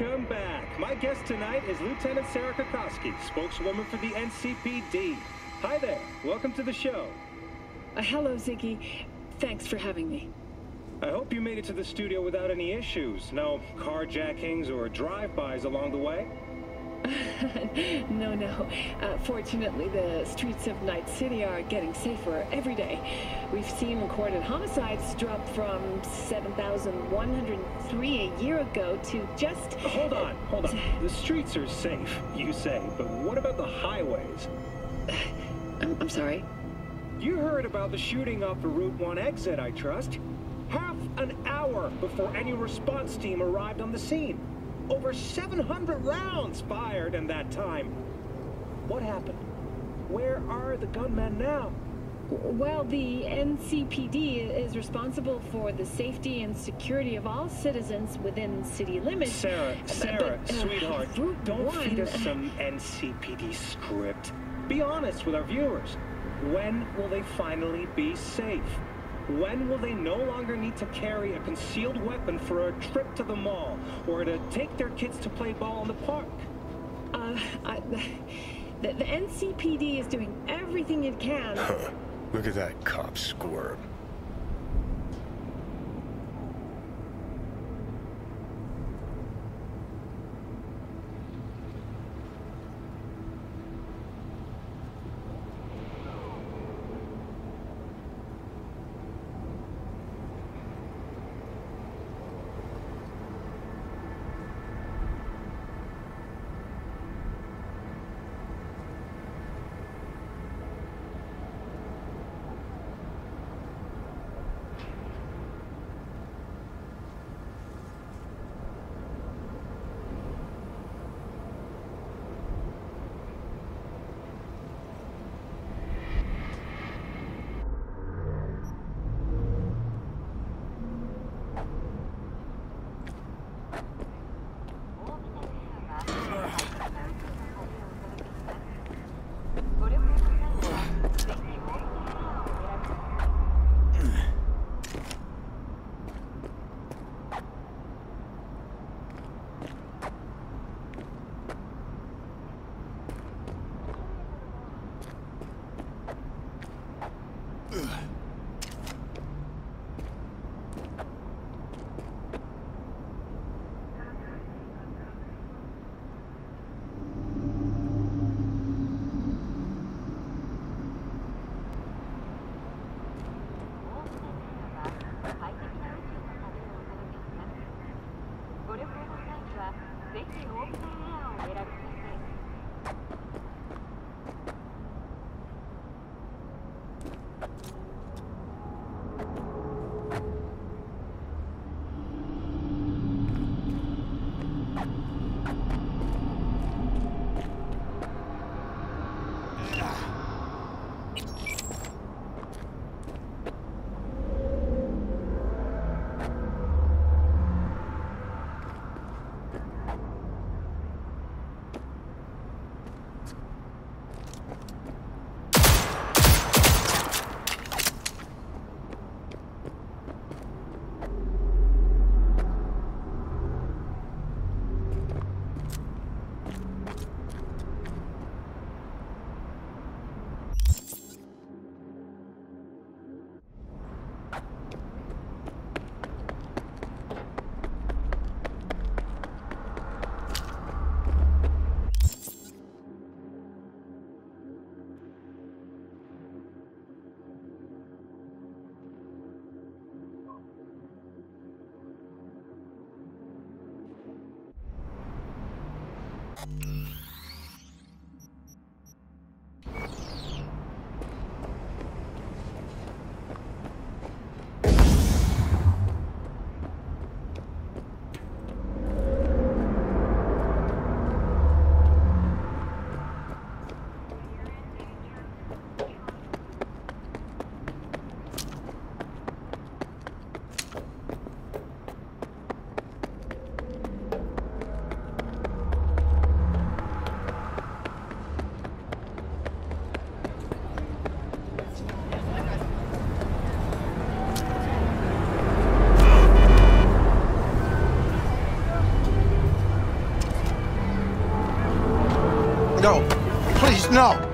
Welcome back. My guest tonight is Lieutenant Sarah Kokoski, spokeswoman for the NCPD. Hi there, welcome to the show. Uh, hello, Ziggy. Thanks for having me. I hope you made it to the studio without any issues. No carjackings or drive-bys along the way? no, no. Uh, fortunately, the streets of Night City are getting safer every day. We've seen recorded homicides drop from 7,103 a year ago to just... Hold on, hold on. The streets are safe, you say, but what about the highways? I'm, I'm sorry? You heard about the shooting off the Route 1 exit, I trust. Half an hour before any response team arrived on the scene. Over 700 rounds fired in that time. What happened? Where are the gunmen now? Well, the NCPD is responsible for the safety and security of all citizens within city limits. Sarah, Sarah, but, uh, sweetheart, don't one- feed us some NCPD script. Be honest with our viewers. When will they finally be safe? When will they no longer need to carry a concealed weapon for a trip to the mall or to take their kids to play ball in the park? Uh, I, the, the NCPD is doing everything it can. Huh. Look at that cop squirm. No.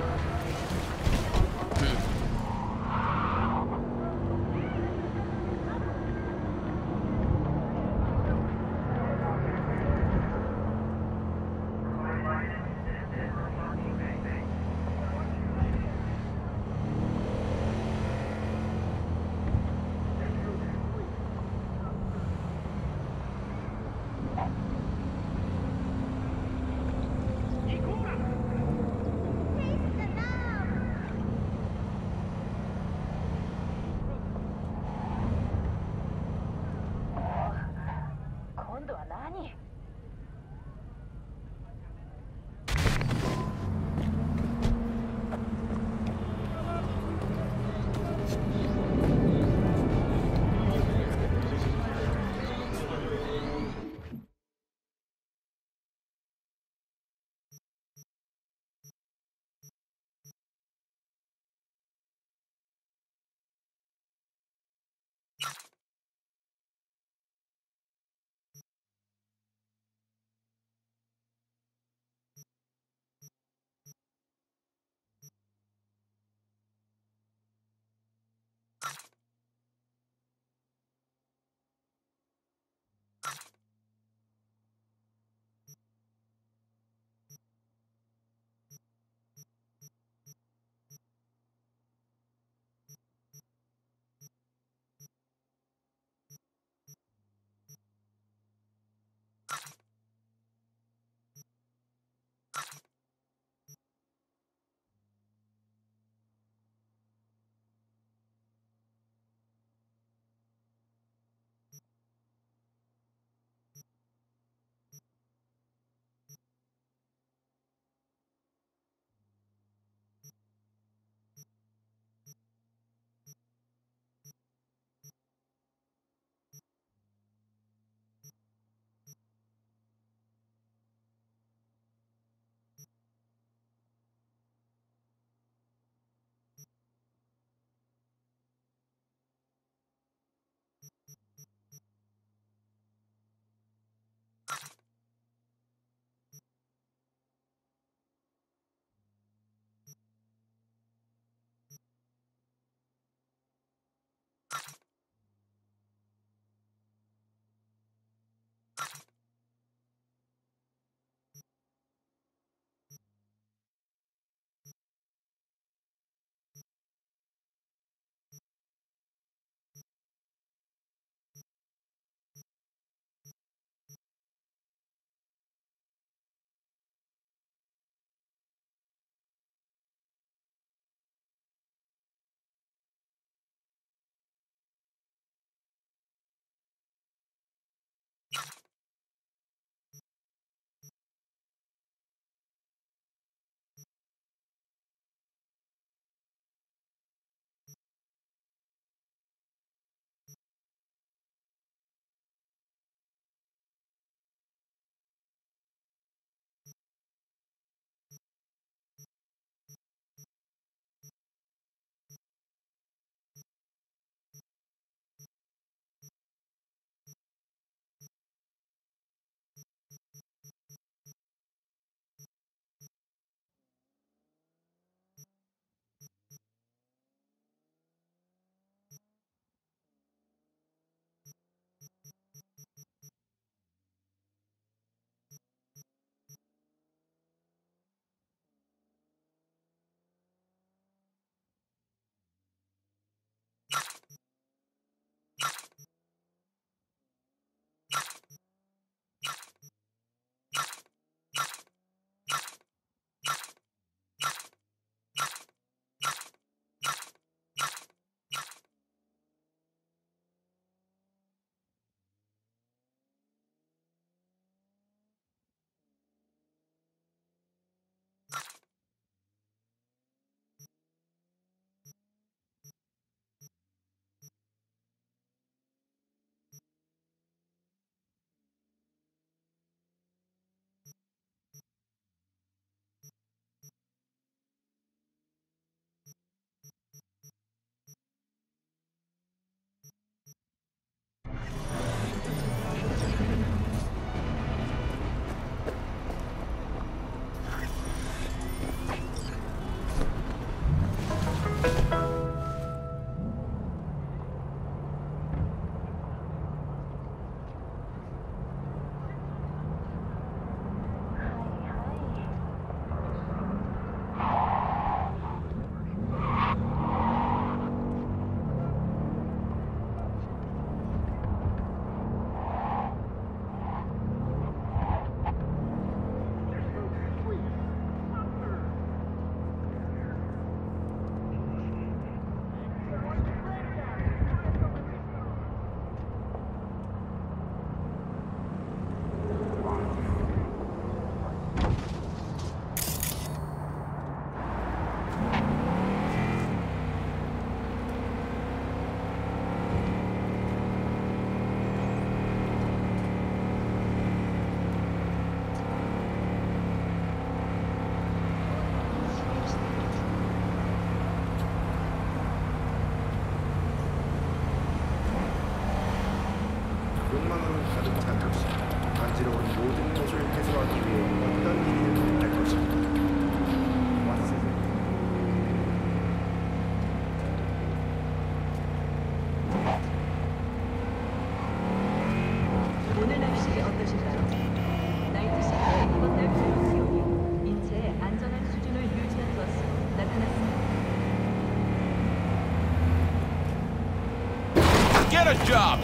Get a job!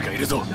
誰かいるぞ「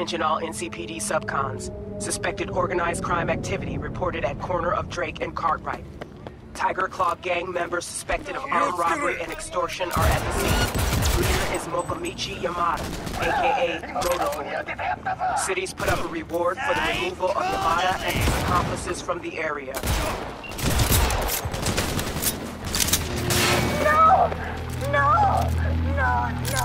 Attention all NCPD subcons. Suspected organized crime activity reported at corner of Drake and Cartwright. Tyger Claw gang members suspected of armed robbery and extortion are at the scene. Leader is Mokomichi Yamada, aka Rotorford. City's put up a reward for the removal of Yamada and his accomplices from the area. No! No! No! No!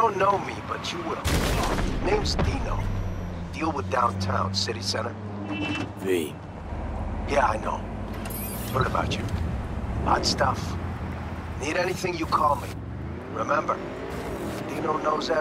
don't know me, but you will. Name's Dino. Deal with downtown, city center. V. Yeah, I know. What about you. Hot stuff. Need anything, you call me. Remember, Dino knows everything.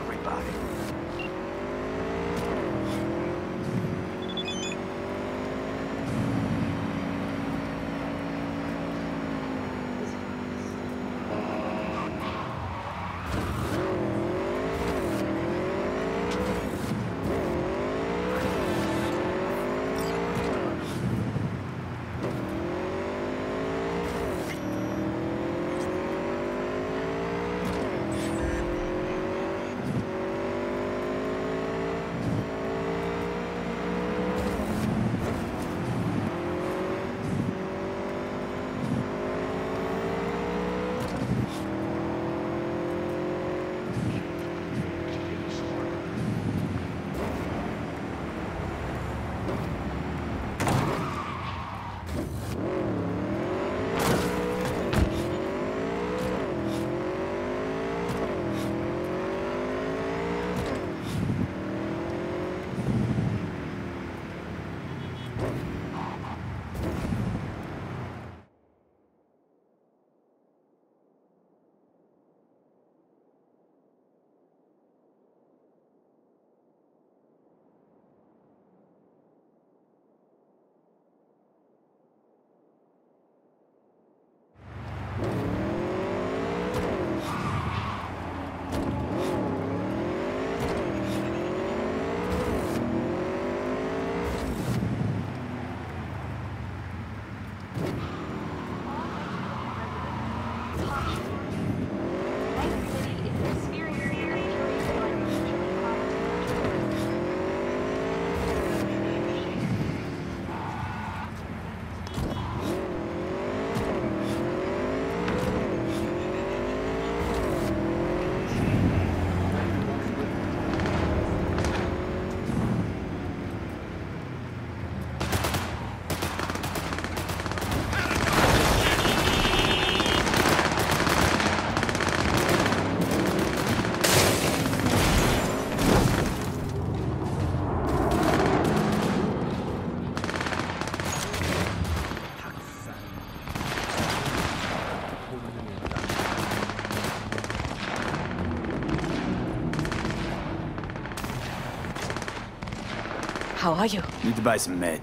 How are you? Need to buy some meds.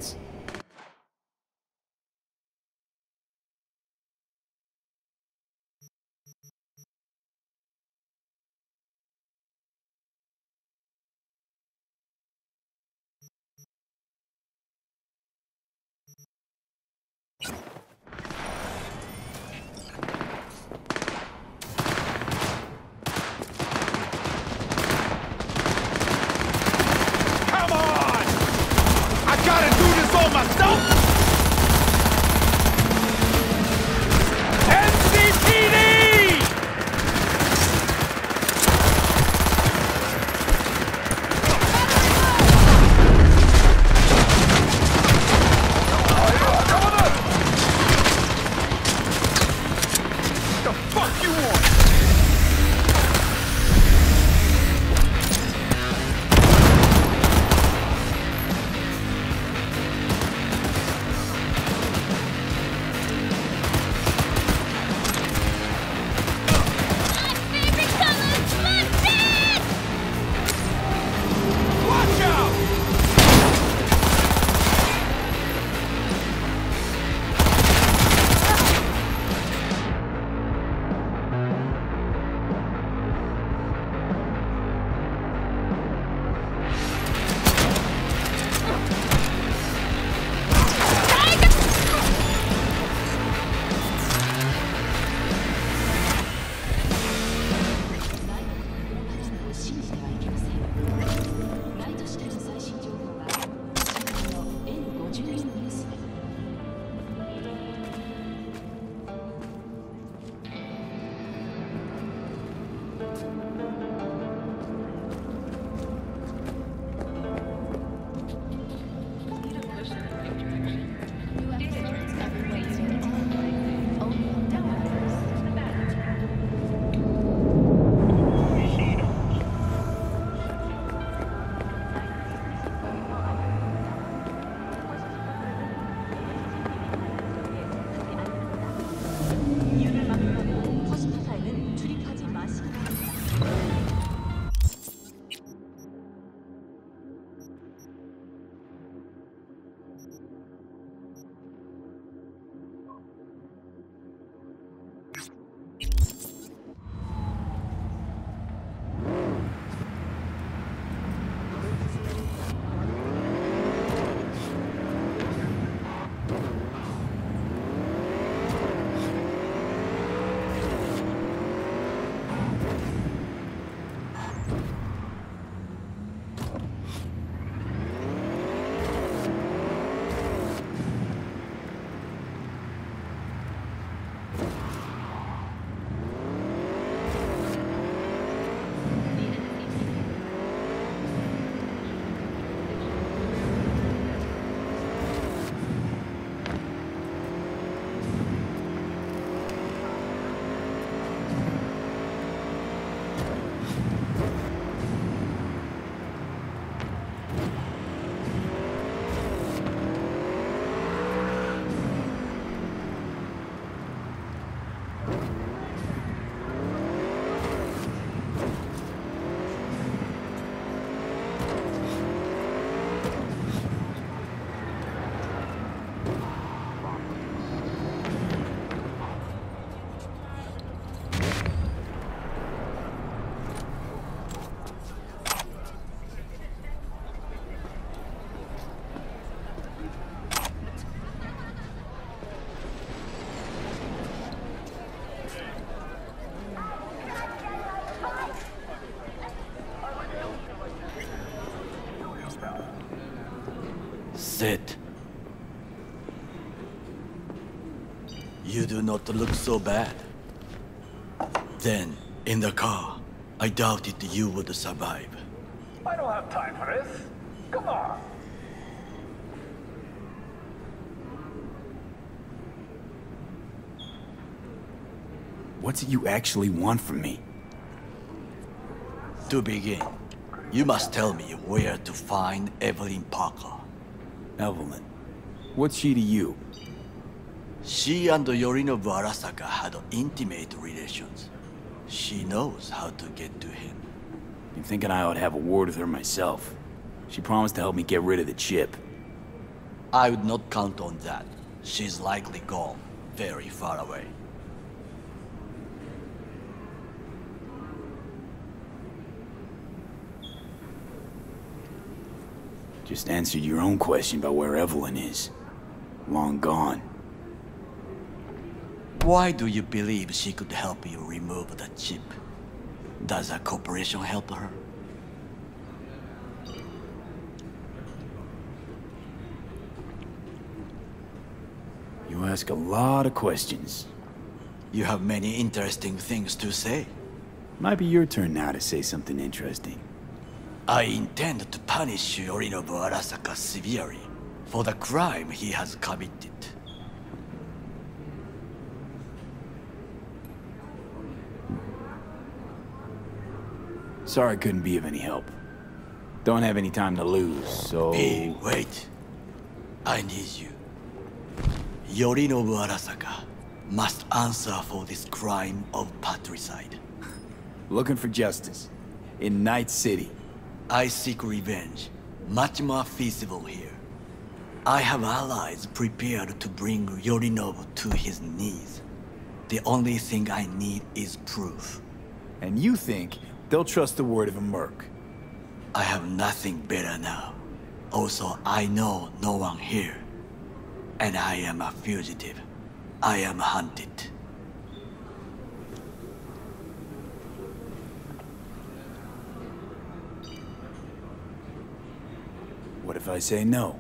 Not look so bad. Then, in the car, I doubted you would survive. I don't have time for this. Come on. What's it you actually want from me? To begin, you must tell me where to find Evelyn Parker. Evelyn. What's she to you? She and Yorinobu Arasaka had intimate relations. She knows how to get to him. I'm thinking I ought to have a word with her myself. She promised to help me get rid of the chip. I would not count on that. She's likely gone, very far away. Just answered your own question about where Evelyn is. Long gone. Why do you believe she could help you remove the chip? Does a corporation help her? You ask a lot of questions. You have many interesting things to say. Might be your turn now to say something interesting. I intend to punish Yorinobu Arasaka severely for the crime he has committed. Sorry I couldn't be of any help. Don't have any time to lose, so... Hey, wait. I need you. Yorinobu Arasaka must answer for this crime of patricide. Looking for justice. In Night City. I seek revenge. Much more feasible here. I have allies prepared to bring Yorinobu to his knees. The only thing I need is proof. And you think they'll trust the word of a merc? I have nothing better now. Also, I know no one here. And I am a fugitive. I am hunted. What if I say no?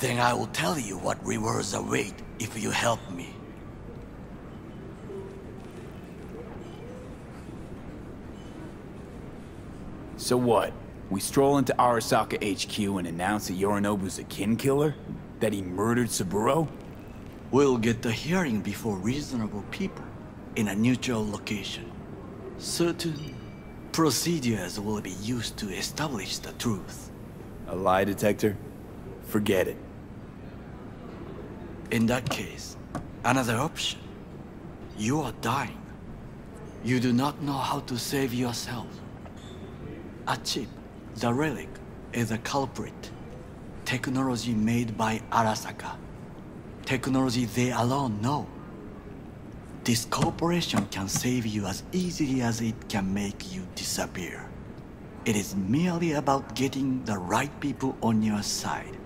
Then I will tell you what rewards await if you help me. So what? We stroll into Arasaka HQ and announce that Yorinobu's a kin killer? That he murdered Saburo? We'll get the hearing before reasonable people in a neutral location. Certain procedures will be used to establish the truth. A lie detector? Forget it. In that case, another option. You are dying. You do not know how to save yourself. A chip, the relic, is a culprit. Technology made by Arasaka. Technology they alone know. This corporation can save you as easily as it can make you disappear. It is merely about getting the right people on your side.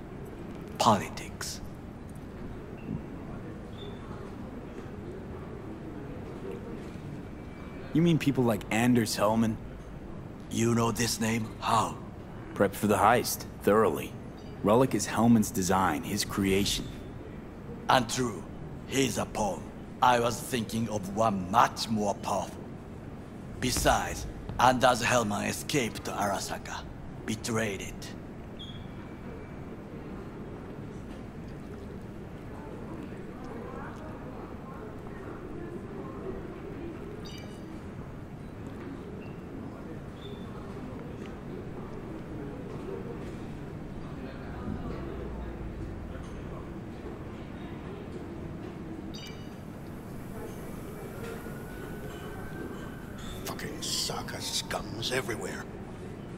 Politics. You mean people like Anders Hellman? You know this name? How? Prepped for the heist, thoroughly. Relic is Hellman's design, his creation. And true, he's a pawn. I was thinking of one much more powerful. Besides, Anders Hellman escaped to Arasaka, betrayed it. Fucking Saka scums everywhere.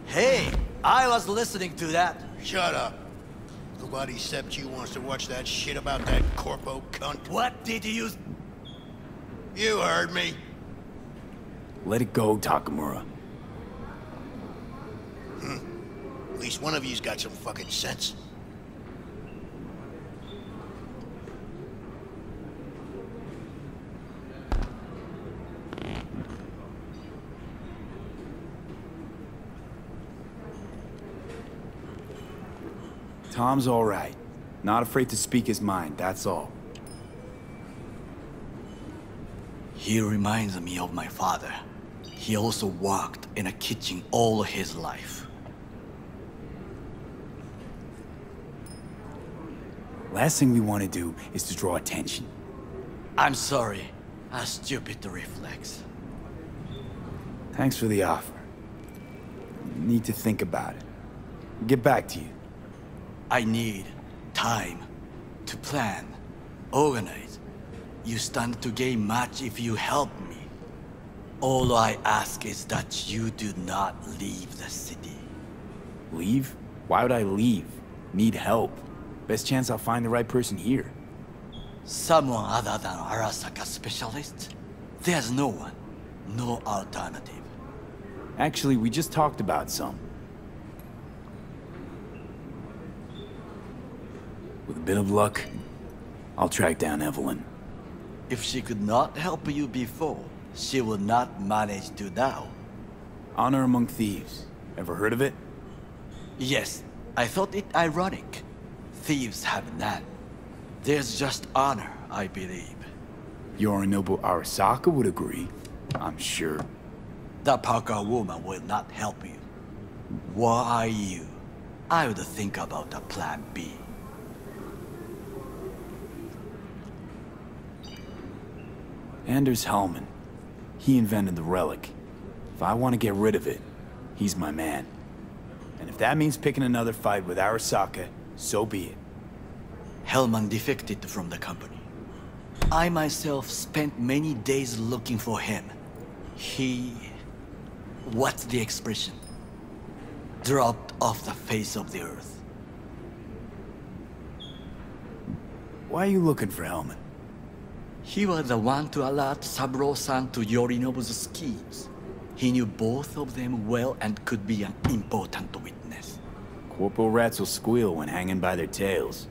Hey, I was listening to that. Shut up. Nobody except you wants to watch that shit about that corpo cunt. What did you... You heard me. Let it go, Takemura. Hmm. At least one of you's got some fucking sense. Tom's all right. Not afraid to speak his mind, that's all. He reminds me of my father. He also worked in a kitchen all his life. Last thing we want to do is to draw attention. I'm sorry. A stupid reflex. Thanks for the offer. Need to think about it. Get back to you. I need time to plan, organize. You stand to gain much if you help me. All I ask is that you do not leave the city. Leave? Why would I leave? Need help. Best chance I'll find the right person here. Someone other than Arasaka specialist? There's no one. No alternative. Actually, we just talked about some. With a bit of luck, I'll track down Evelyn. If she could not help you before, she will not manage to now. Honor Among Thieves. Ever heard of it? Yes, I thought it ironic. Thieves have none. There's just honor, I believe. Yorinobu Arasaka would agree. I'm sure. That Parker woman will not help you. Why are you? I would think about a plan B. Anders Hellman. He invented the relic. If I want to get rid of it, he's my man. And if that means picking another fight with Arasaka, so be it. Hellman defected from the company. I myself spent many days looking for him. He... What's the expression? Dropped off the face of the earth. Why are you looking for Hellman? He was the one to alert Saburo-san to Yorinobu's schemes. He knew both of them well and could be an important witness. Corporal rats will squeal when hanging by their tails.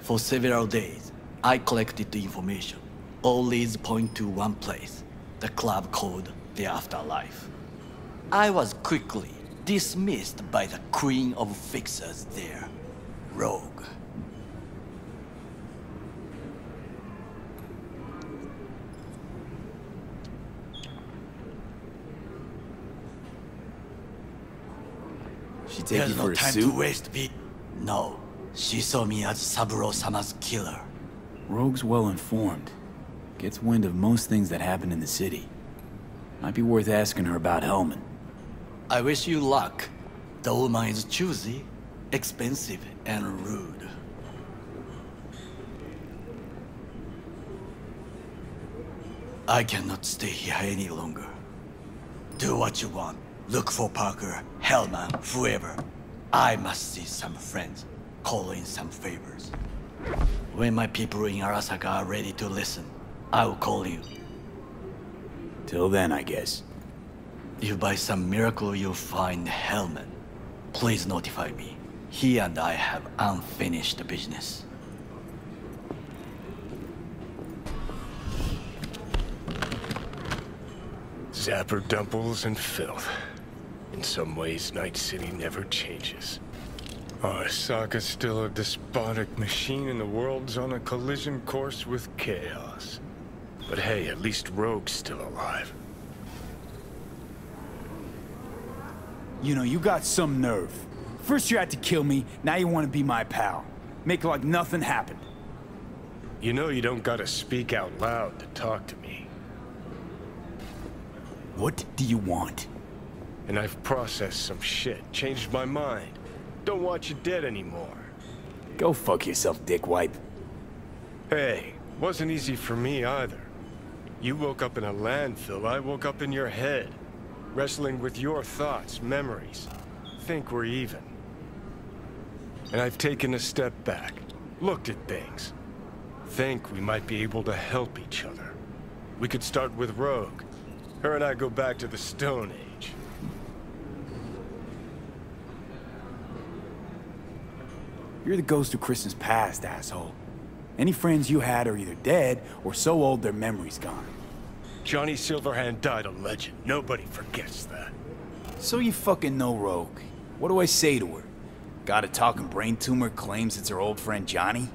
For several days, I collected the information. All leads point to one place, the club called The Afterlife. I was quickly dismissed by the queen of fixers there, Rogue. She take There's you no a time suit? to waste, Pete. No, she saw me as Saburo-sama's killer. Rogue's well informed. Gets wind of most things that happen in the city. Might be worth asking her about Hellman. I wish you luck. The woman is choosy, expensive, and rude. I cannot stay here any longer. Do what you want. Look for Parker, Hellman, whoever. I must see some friends, call in some favors. When my people in Arasaka are ready to listen, I will call you. Till then, I guess. If by some miracle you find Hellman, please notify me. He and I have unfinished business. Zapper dumples and filth. In some ways, Night City never changes. Arasaka's still a despotic machine and the world's on a collision course with chaos. But hey, at least Rogue's still alive. You know, you got some nerve. First you had to kill me, now you want to be my pal. Make like nothing happened. You know you don't gotta speak out loud to talk to me. What do you want? And I've processed some shit, changed my mind. Don't want you dead anymore. Go fuck yourself, dickwipe. Hey, wasn't easy for me either. You woke up in a landfill, I woke up in your head. Wrestling with your thoughts, memories. Think we're even. And I've taken a step back, looked at things. Think we might be able to help each other. We could start with Rogue. Her and I go back to the Stone Age. You're the ghost of Christmas past, asshole. Any friends you had are either dead or so old their memory's gone. Johnny Silverhand died a legend. Nobody forgets that. So you fucking know Rogue. What do I say to her? Got a talking brain tumor claims it's her old friend Johnny?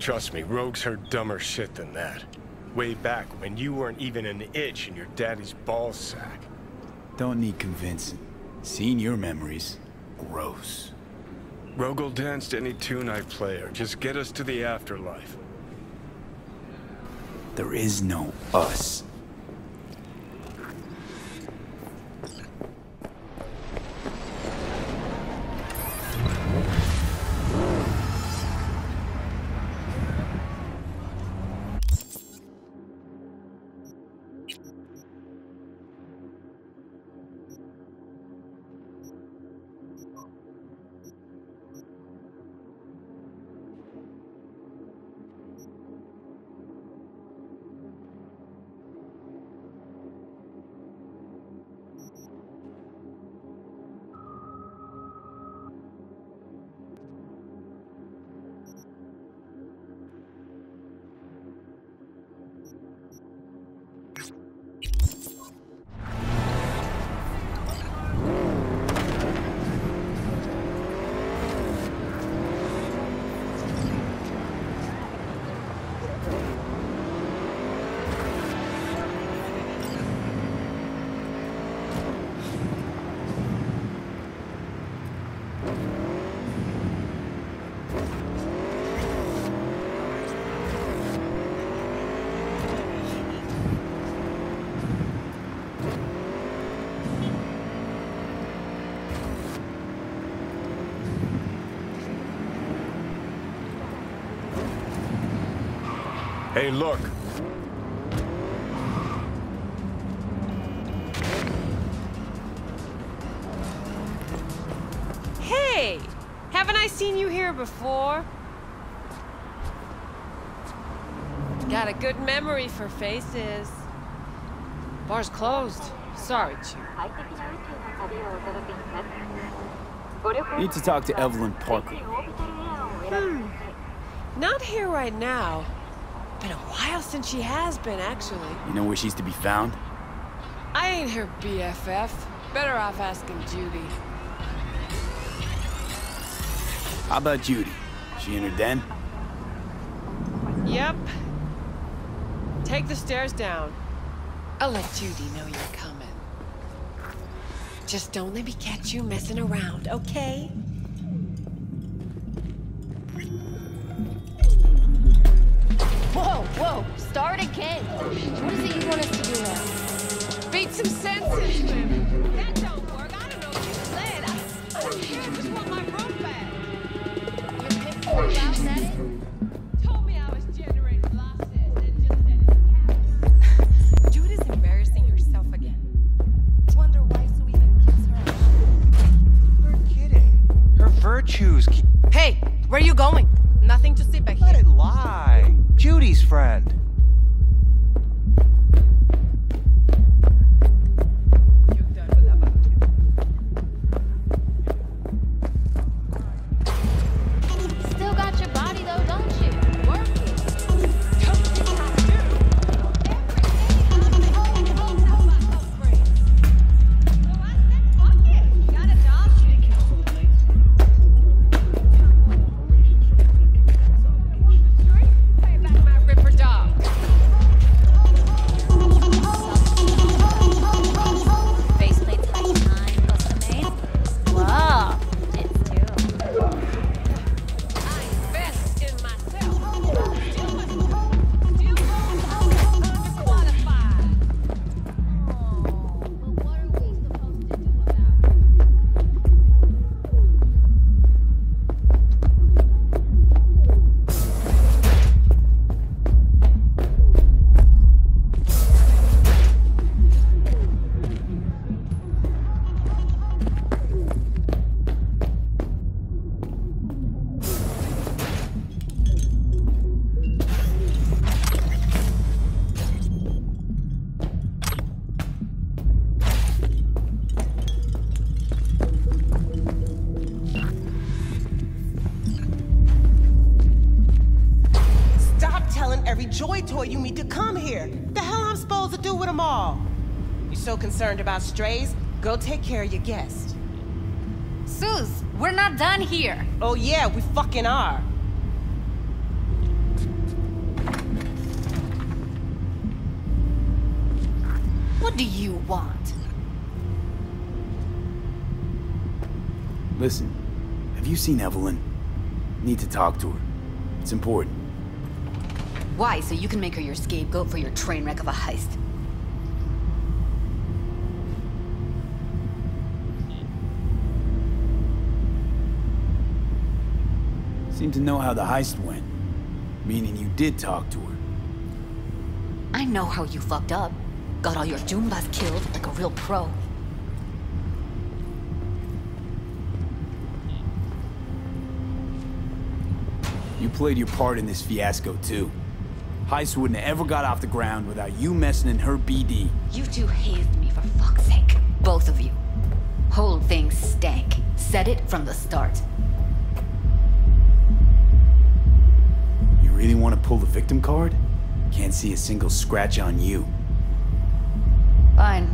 Trust me, Rogue's heard dumber shit than that. Way back when you weren't even an itch in your daddy's ball sack. Don't need convincing. Seeing your memories, gross. Rogue danced any tune I play or just get us to the afterlife. There is no us. Hey, look. Hey! Haven't I seen you here before? Got a good memory for faces. Bar's closed. Sorry, choom. Need to talk to Evelyn Parker. Hmm. Not here right now. Been a while since she has been, actually. You know where she's to be found? I ain't her BFF. Better off asking Judy. How about Judy? She in her den? Yep. Take the stairs down. I'll let Judy know you're coming. Just don't let me catch you messing around, okay? Whoa, whoa, start again. What is it you want us to do now? Beat some sense. Concerned about strays? Go take care of your guest. Suze, We're not done here. Oh yeah, we fucking are. What do you want? Listen, have you seen Evelyn? Need to talk to her. It's important. Why? So you can make her your scapegoat for your train wreck of a heist. Seem to know how the heist went. Meaning you did talk to her. I know how you fucked up. Got all your choombas killed like a real pro. You played your part in this fiasco too. Heist wouldn't have ever got off the ground without you messing in her BD. You two hazed me for fuck's sake. Both of you. Whole thing stank. Said it from the start. Really want to pull the victim card? Can't see a single scratch on you. Fine.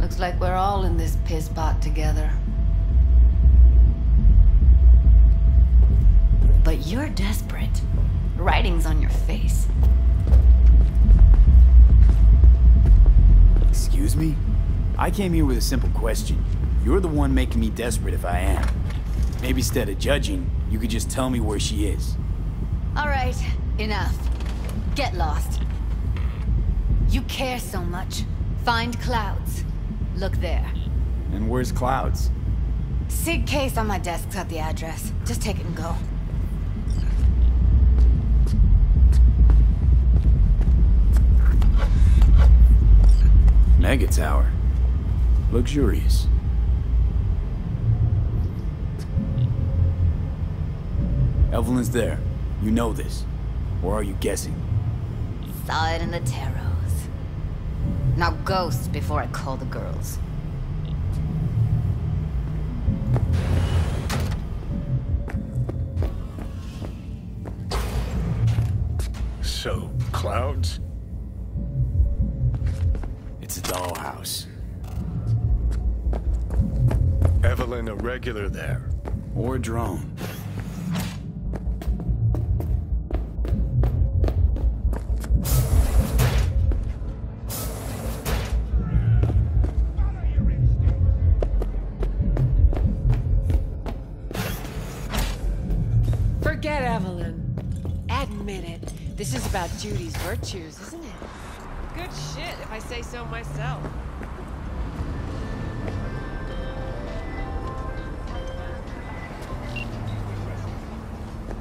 Looks like we're all in this piss pot together. But you're desperate. Writing's on your face. Excuse me? I came here with a simple question. You're the one making me desperate if I am. Maybe instead of judging, you could just tell me where she is. All right, enough. Get lost. You care so much. Find clouds. Look there. And where's Clouds? Sig case on my desk's got the address. Just take it and go. Mega Tower. Luxurious. Evelyn's there. You know this. Or are you guessing? Saw it in the taros. Now ghost before I call the girls. So, clouds? It's a dollhouse. Evelyn a regular there. Or a drone. Virtues, isn't it? Good shit, if I say so myself.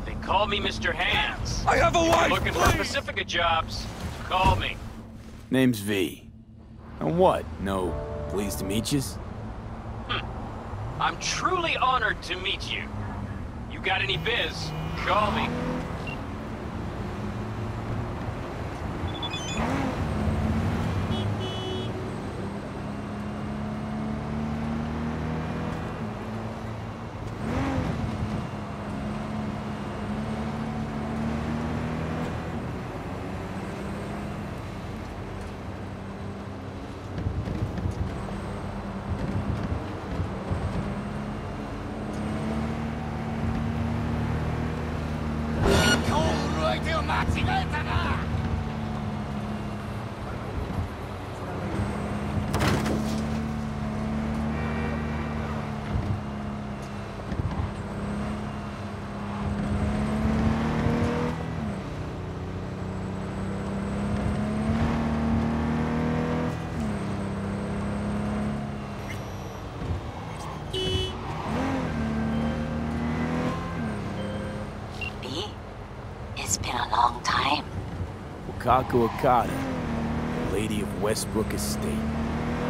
They call me Mr. Hands. I have a wife, you're looking for Pacifica jobs, call me. Name's V. And what? No pleased to meet yous? Hmm. I'm truly honored to meet you. You got any biz, call me. B, it's been a long time. Wakako Okada, Lady of Westbrook Estate.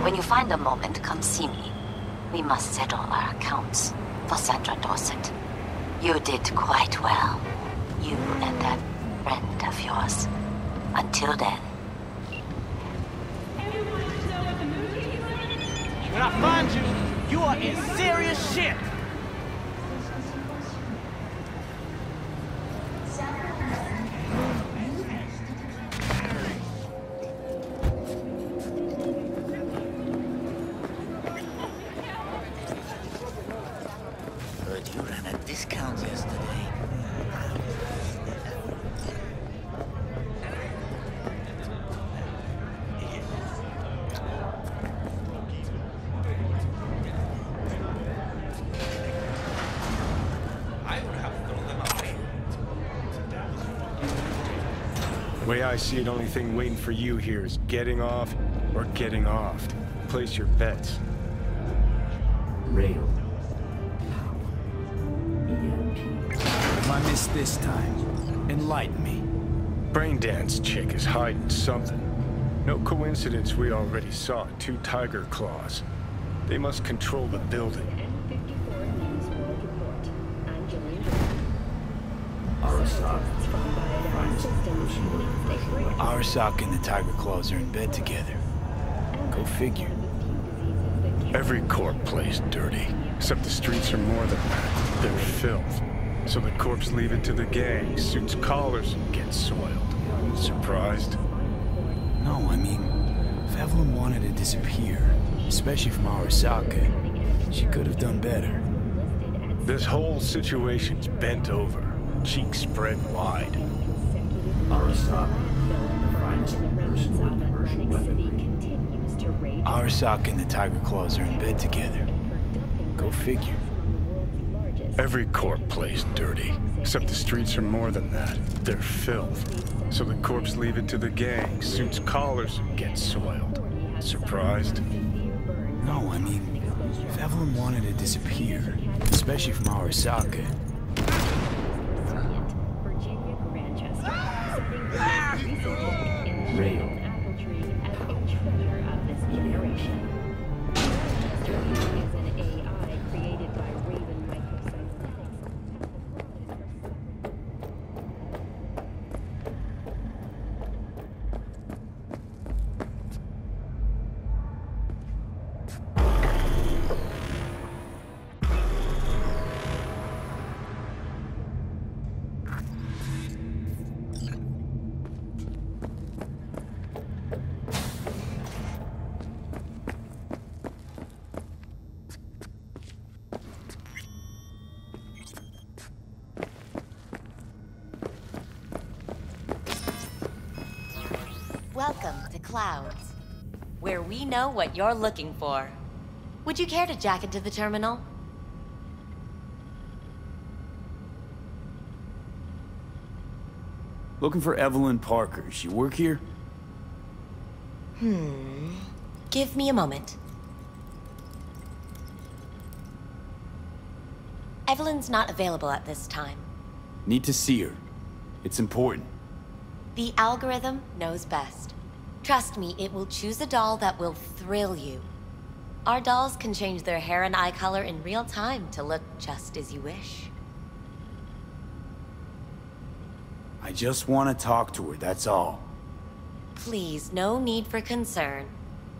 When you find a moment, come see me. We must settle our accounts for Sandra Dorsett. You did quite well. You and that friend of yours. Until then. When I find you, you are in serious shit. Only thing waiting for you here is getting off or getting off. Place your bets. Rail. If I miss this time, enlighten me. Braindance chick is hiding something. No coincidence we already saw two Tyger Claws. They must control the building. Arasaka and the Tyger Claws are in bed together. Go figure. Every corp plays dirty, except the streets are more than that. They're filth. So the corpse leave it to the gang, suits collars, and gets soiled. Surprised? No, I mean, if Evelyn wanted to disappear, especially from Arasaka, she could have done better. This whole situation's bent over, cheeks spread wide. Arasaka and the Tyger Claws are in bed together. Go figure. Every corp plays dirty, except the streets are more than that. They're filth. So the corpse leave it to the gang, suits collars, and gets soiled. Surprised? No, I mean, if Evelyn wanted to disappear, especially from Arasaka, what you're looking for. Would you care to jack into the terminal? looking for Evelyn Parker. She work here? Hmm. Give me a moment. Evelyn's not available at this time. Need to see her. It's important. The algorithm knows best. Trust me, it will choose a doll that will thrill you. Our dolls can change their hair and eye color in real time to look just as you wish. I just want to talk to her, that's all. Please, no need for concern.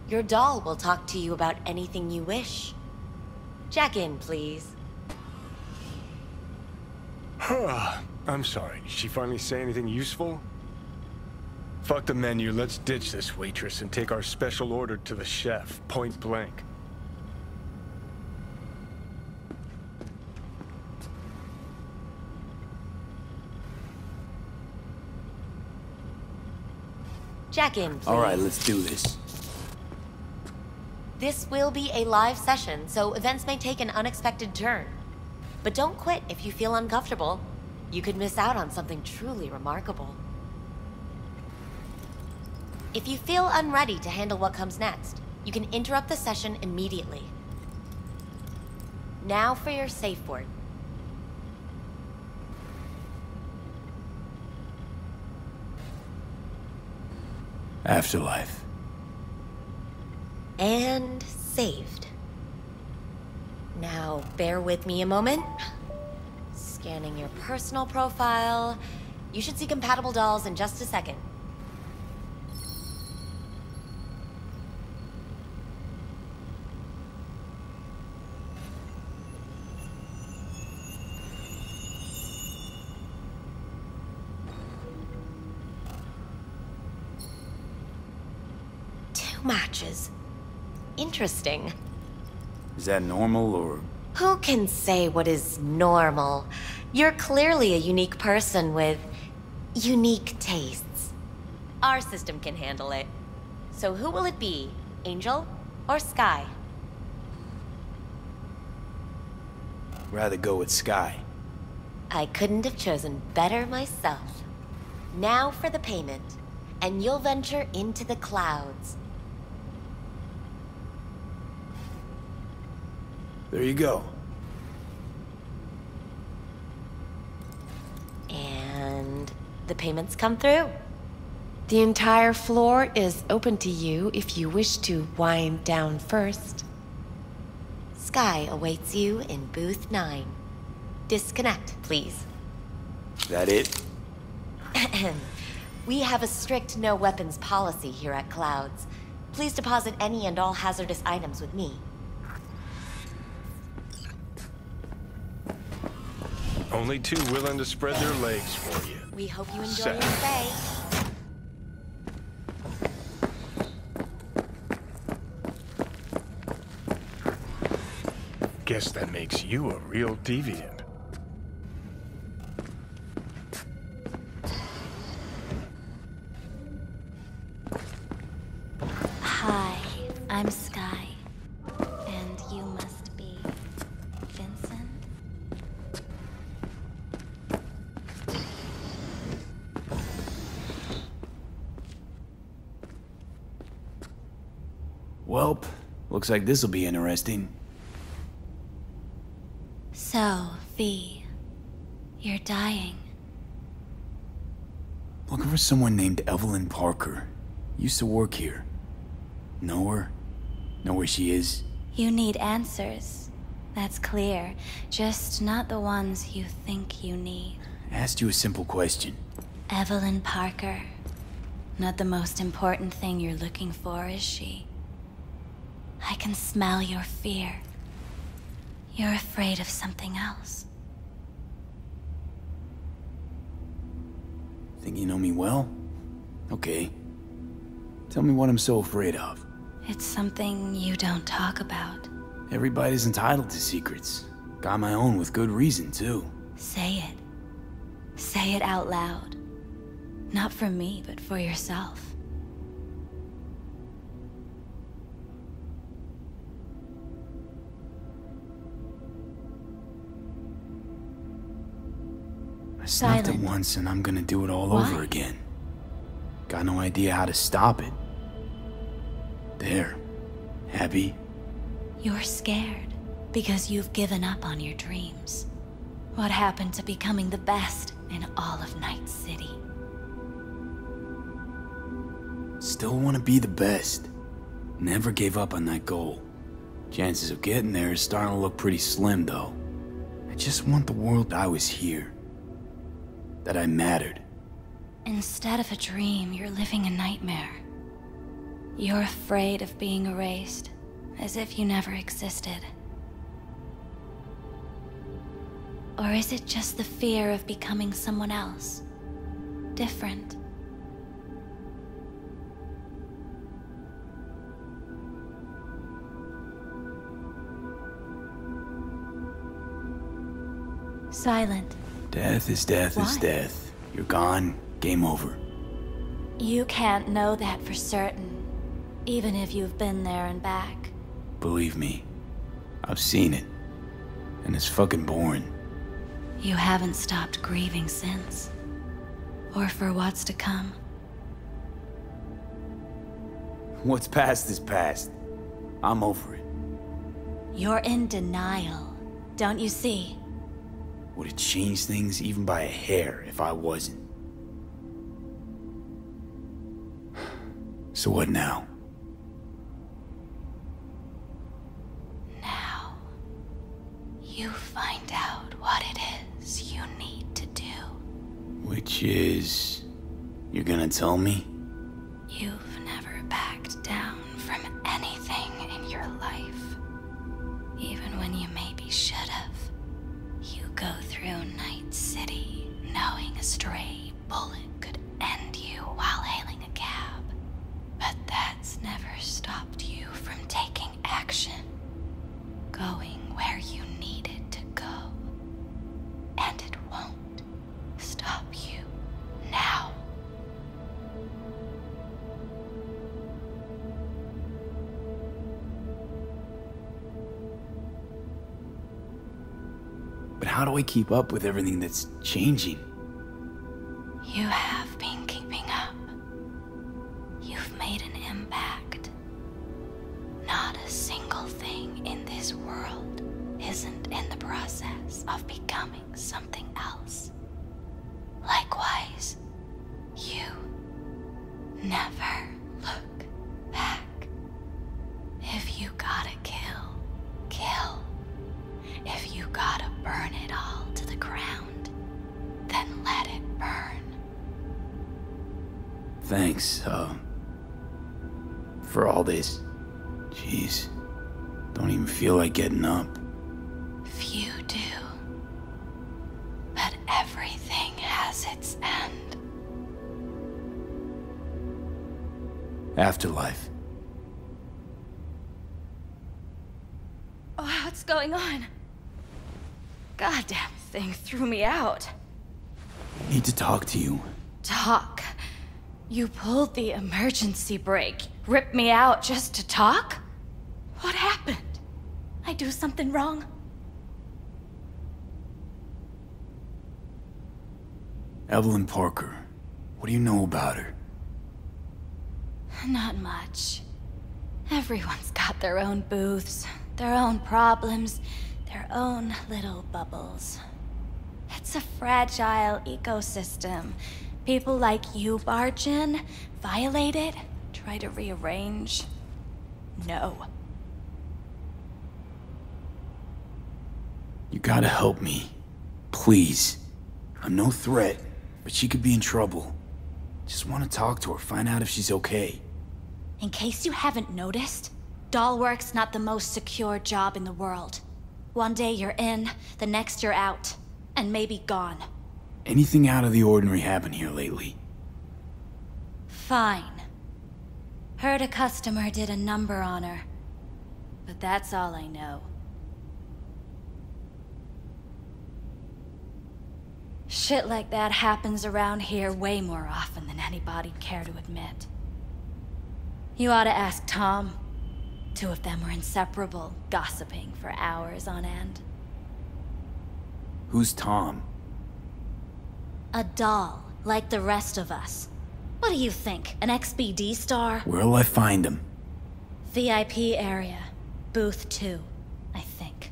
Your doll will talk to you about anything you wish. Check in, please. I'm sorry, did she finally say anything useful? Fuck the menu, let's ditch this waitress and take our special order to the chef, point blank. Jack in, please. All right, let's do this. This will be a live session, so events may take an unexpected turn. But don't quit if you feel uncomfortable. You could miss out on something truly remarkable. If you feel unready to handle what comes next, you can interrupt the session immediately. Now for your safe word. Afterlife. And saved. Now, bear with me a moment. Scanning your personal profile. You should see compatible dolls in just a second. Interesting. Is that normal or Who can say what is normal? You're clearly a unique person with unique tastes. Our system can handle it. So who will it be? Angel or Sky? rather go with Sky? I couldn't have chosen better myself. Now for the payment, and you'll venture into the clouds. There you go. And the payments come through. The entire floor is open to you if you wish to wind down first. Sky awaits you in booth 9. Disconnect, please. That it? we have a strict no weapons policy here at Clouds. Please deposit any and all hazardous items with me. Only two willing to spread their legs for you. We hope you enjoy Set. your stay. Guess that makes you a real deviant. Looks like this'll be interesting. So, V, you're dying. Looking for someone named Evelyn Parker. Used to work here. Know her? Know where she is? You need answers. That's clear. Just not the ones you think you need. I Asked you a simple question. Evelyn Parker. Not the most important thing you're looking for, is she? I can smell your fear. You're afraid of something else. Think you know me well? Okay. Tell me what I'm so afraid of. It's something you don't talk about. Everybody's entitled to secrets. Got my own with good reason, too. Say it. Say it out loud. Not for me, but for yourself. Snuffed it once and I'm gonna do it all Why? over again. Got no idea how to stop it. There. Happy? You're scared because you've given up on your dreams. What happened to becoming the best in all of Night City? Still wanna be the best. Never gave up on that goal. Chances of getting there is starting to look pretty slim, though. I just want the world I was here. That I mattered. Instead of a dream, you're living a nightmare. You're afraid of being erased, as if you never existed. Or is it just the fear of becoming someone else? Different. Silent. Death is death is death. You're gone, game over. You can't know that for certain, even if you've been there and back. Believe me, I've seen it. And it's fucking boring. You haven't stopped grieving since. Or for what's to come. What's past is past. I'm over it. You're in denial, don't you see? Would it change things even by a hair if I wasn't? So what now? Now, you find out what it is you need to do. Which is. You're gonna tell me? Keep up with everything that's changing? The emergency brake. Ripped me out just to talk? What happened? I do something wrong? Evelyn Parker. What do you know about her? Not much. Everyone's got their own booths, their own problems, their own little bubbles. It's a fragile ecosystem. People like you barge in, violate it, try to rearrange. No. You gotta help me. Please. I'm no threat, but she could be in trouble. Just want to talk to her, find out if she's okay. In case you haven't noticed, Dollwork's not the most secure job in the world. One day you're in, the next you're out, and maybe gone. Anything out of the ordinary happen here lately? Fine. Heard a customer did a number on her. But that's all I know. Shit like that happens around here way more often than anybody'd care to admit. You ought to ask Tom. Two of them were inseparable, gossiping for hours on end. Who's Tom? A doll, like the rest of us. What do you think, an XBD star? Where'll I find him? VIP area. Booth 2, I think.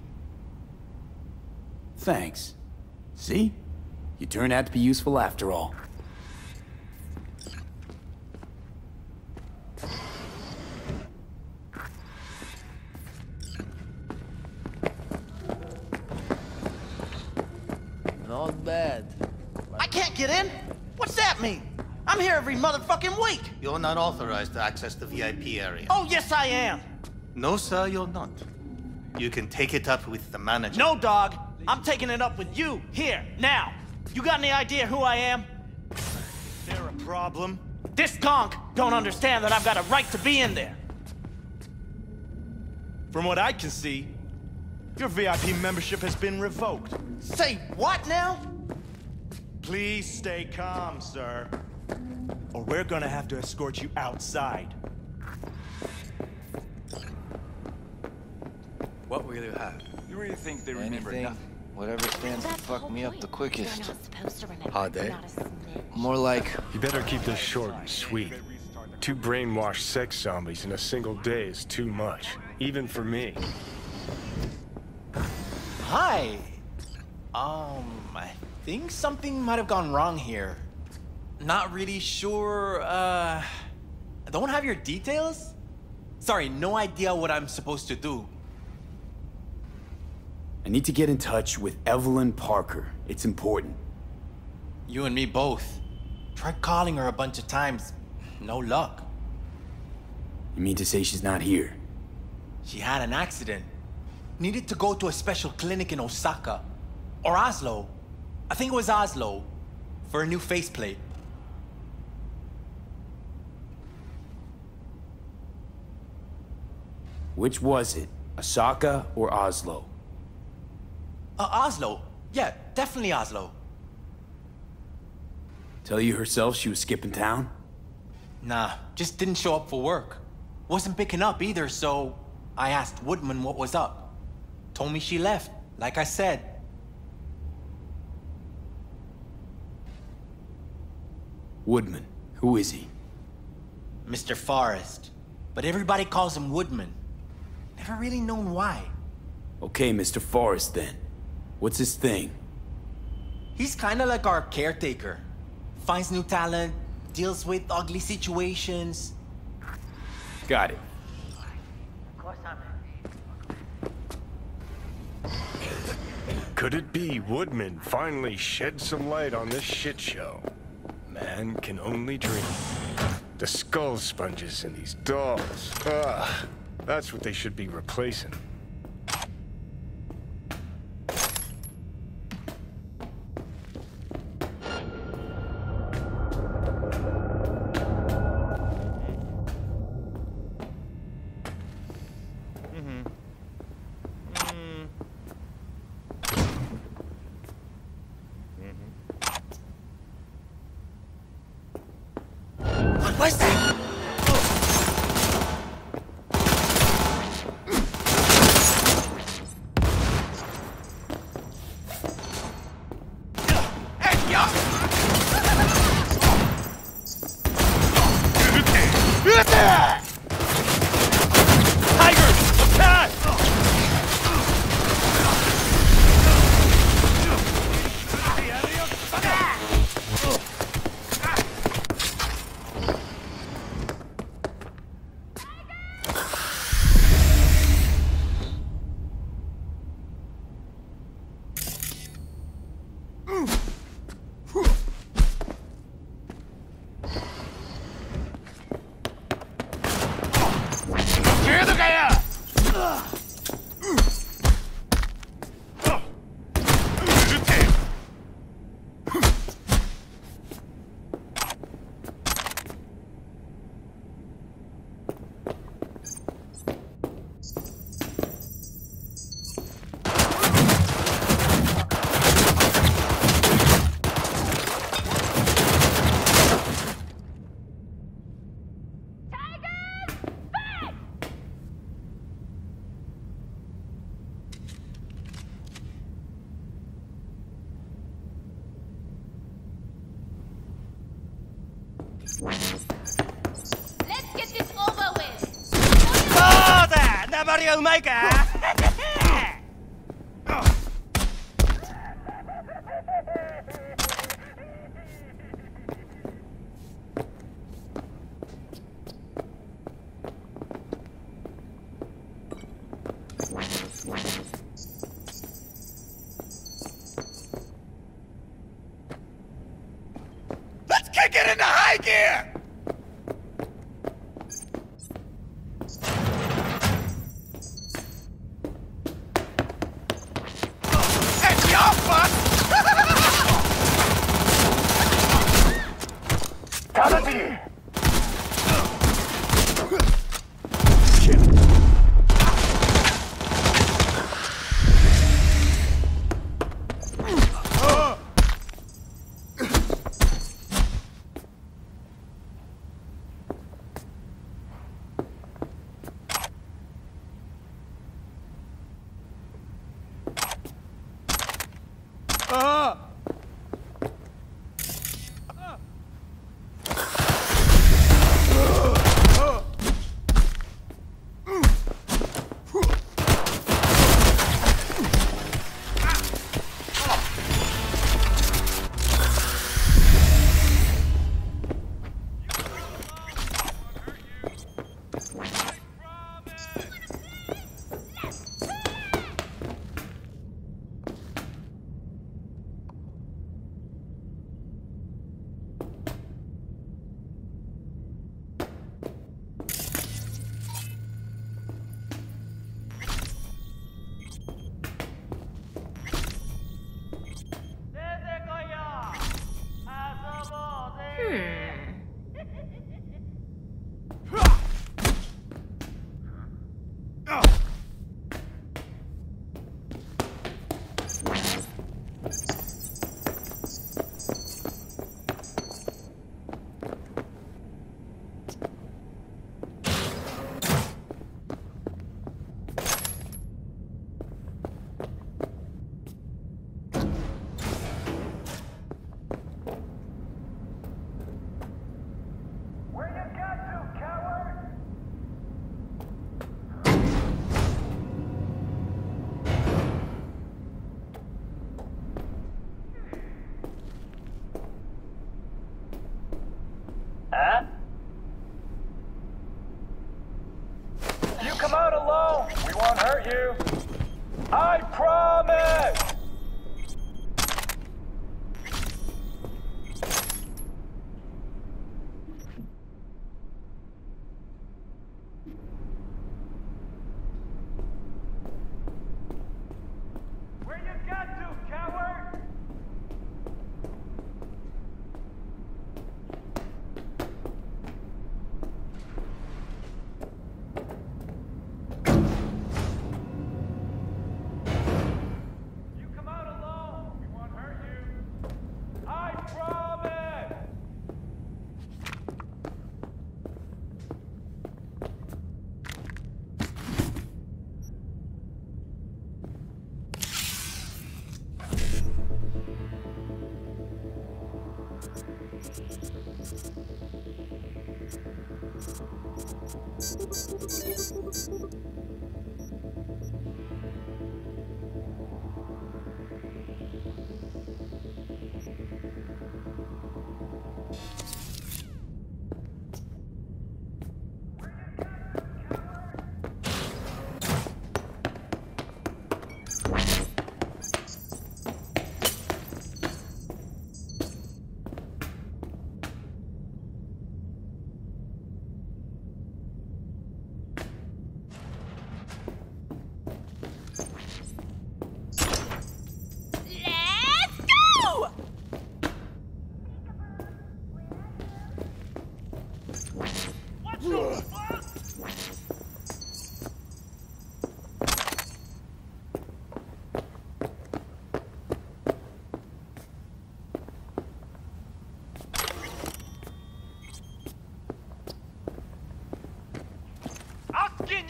Thanks. See? You turned out to be useful after all. Not bad. I can't get in? What's that mean? I'm here every motherfucking week. You're not authorized to access the VIP area. Oh, yes, I am. No, sir, you're not. You can take it up with the manager. No, dog. I'm taking it up with you, here, now. You got any idea who I am? Is there a problem? This gonk don't understand that I've got a right to be in there. From what I can see, your VIP membership has been revoked. Say what now? Please stay calm, sir. Or we're gonna have to escort you outside. What will you have? You really think they remember Anything, nothing? whatever stands to fuck me up the quickest. Hot day? More like You better keep this short and sweet. Two brainwashed sex zombies in a single day is too much, even for me. Hi. Um, I think something might have gone wrong here. Not really sure, uh... I don't have your details? Sorry, no idea what I'm supposed to do. I need to get in touch with Evelyn Parker. It's important. You and me both. Tried calling her a bunch of times. No luck. You mean to say she's not here? She had an accident. Needed to go to a special clinic in Osaka. Or Oslo. I think it was Oslo. For a new faceplate. Which was it? Osaka or Oslo? Uh, Oslo. Yeah, definitely Oslo. Tell you herself she was skipping town? Nah, just didn't show up for work. Wasn't picking up either, so I asked Woodman what was up. Told me she left, like I said. Woodman. Who is he? Mr. Forrest. But everybody calls him Woodman. Never really known why. Okay, Mr. Forrest then. What's his thing? He's kinda like our caretaker. Finds new talent, deals with ugly situations. Got it. Could it be Woodman finally shed some light on this shit show? Man can only dream. The skull sponges in these dolls. Ugh, that's what they should be replacing. 鉛は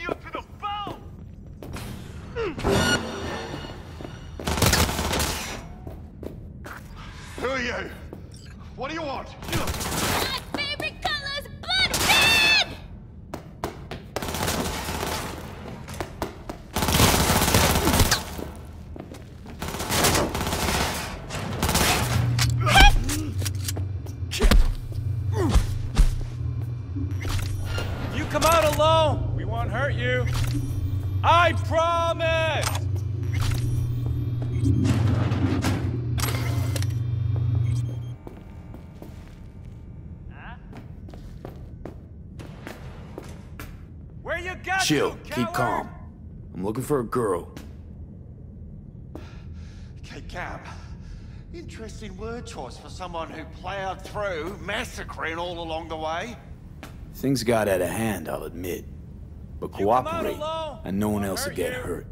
you to the bone! Who are you? What do you want? Looking for a girl. Okay, Cap. Interesting word choice for someone who plowed through, massacring all along the way. Things got out of hand, I'll admit. But cooperate, and no one else will get hurt.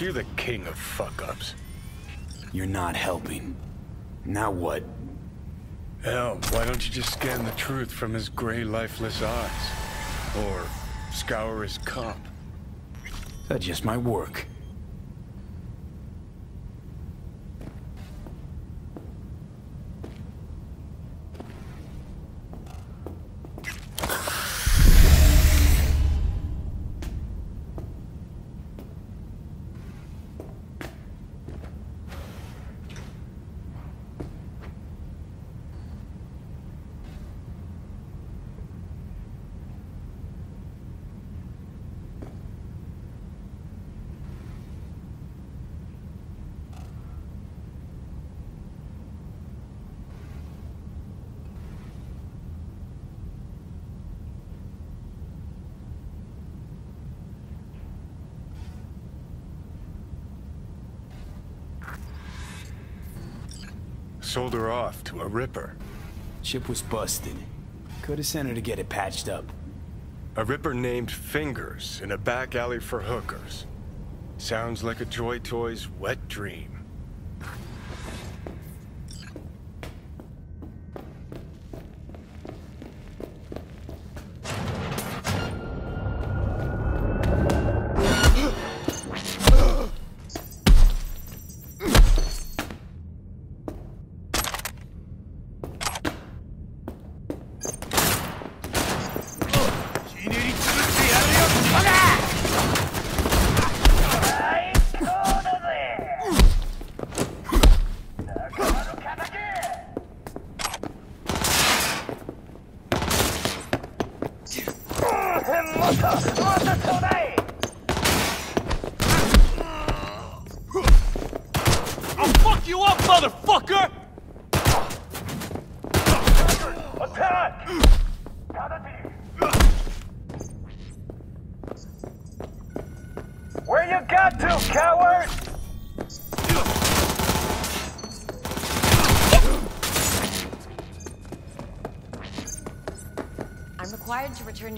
Aren't the king of fuck-ups? You're not helping. Now what? Hell, why don't you just scan the truth from his gray, lifeless eyes? Or scour his comp? That just might work. Sold her off to a ripper. Chip was busted. Could have sent her to get it patched up. A ripper named Fingers in a back alley for hookers. Sounds like a Joy Toy's wet dream.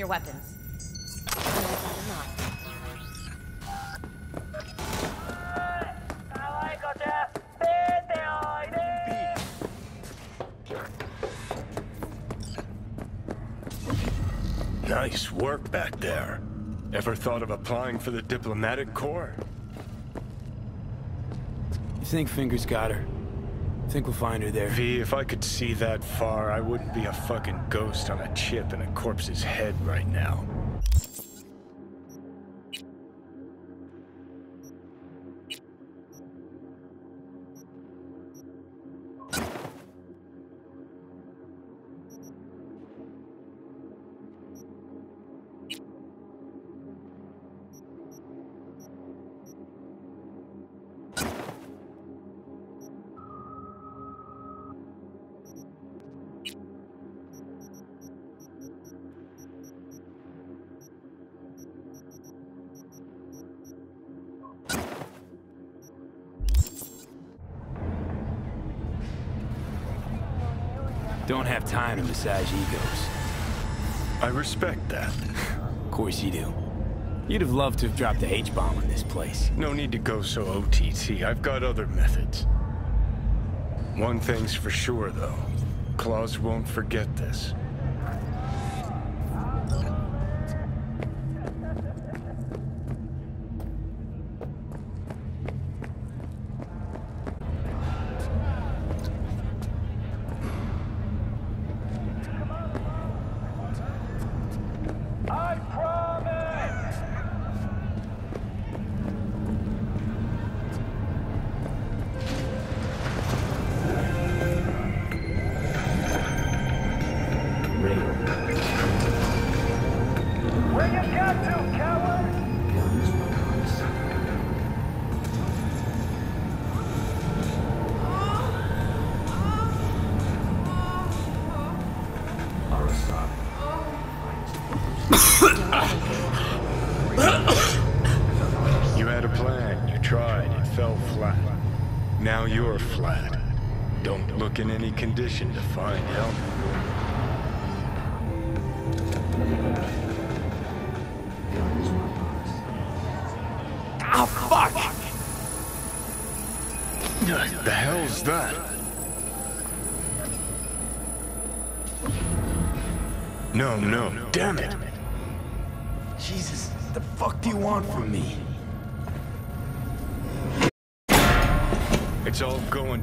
Your weapons. Otherwise, I will not. Nice work back there. Ever thought of applying for the diplomatic corps? You think Fingers got her? Think we'll find her there? V, if I could see that far, I wouldn't be a fucking ghost on a chip in a corpse's head right now. Massage egos. I respect that. Of course you do. You'd have loved to have dropped the H-bomb on this place. No need to go so OTT. I've got other methods. One thing's for sure, though. Claws won't forget this.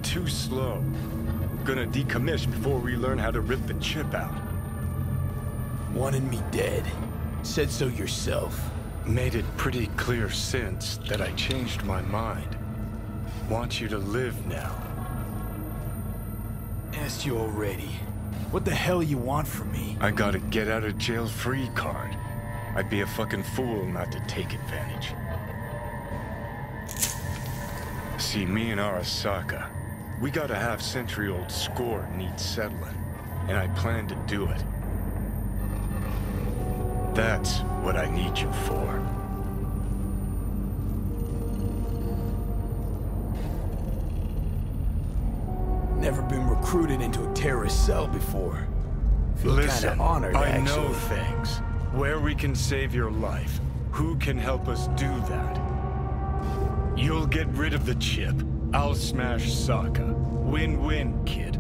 Too slow. Gonna decommission before we learn how to rip the chip out. Wanted me dead. Said so yourself. Made it pretty clear since that I changed my mind. Want you to live now. Asked you already. What the hell you want from me? I got a get out of jail free card. I'd be a fucking fool not to take advantage. See, me and Arasaka, we got a half century old score needs settling, and I plan to do it. That's what I need you for. Never been recruited into a terrorist cell before. Feel Listen, kinda honored, I actually. know things. Where we can save your life. Who can help us do that? You'll get rid of the chip. I'll smash Sokka. Win-win, kid.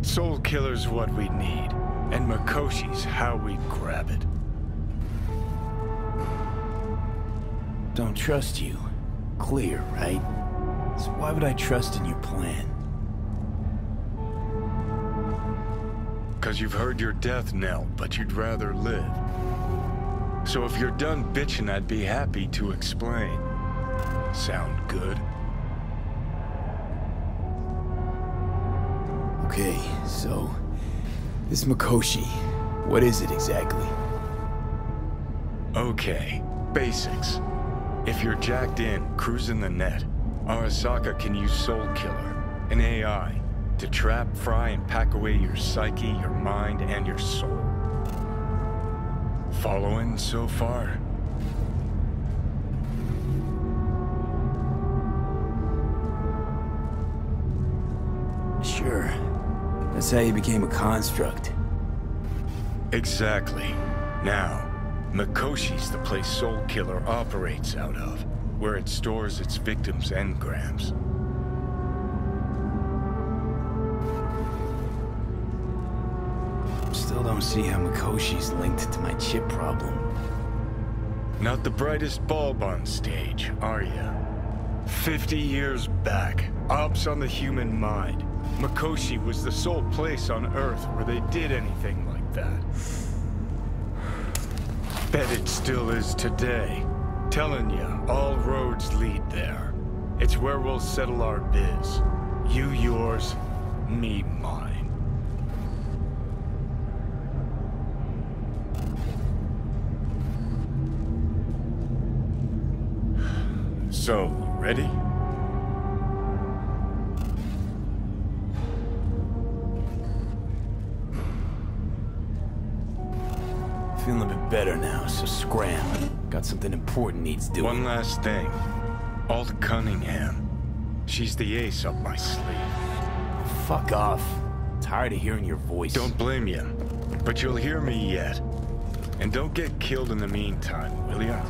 Soulkiller's what we need, and Mikoshi's how we grab it. Don't trust you. Clear, right? So why would I trust in your plan? Cause you've heard your death knell, but you'd rather live. So if you're done bitching, I'd be happy to explain. Sound good? Okay, so... This Mikoshi, what is it exactly? Okay, basics. If you're jacked in, cruising the net, Arasaka can use Soulkiller, an AI, to trap, fry, and pack away your psyche, your mind, and your soul. Following so far? That's how you became a construct. Exactly. Now, Mikoshi's the place Soulkiller operates out of, where it stores its victims' engrams. Still don't see how Mikoshi's linked to my chip problem. Not the brightest bulb on stage, are ya? Fifty years back, ops on the human mind. Mikoshi was the sole place on Earth where they did anything like that. Bet it still is today. Telling ya, all roads lead there. It's where we'll settle our biz. You yours, me mine. So, ready? Better now, so scram. Got something important needs doing. One last thing. Alt Cunningham. She's the ace up my sleeve. Fuck off. Tired of hearing your voice. Don't blame you, but you'll hear me yet. And don't get killed in the meantime, will ya?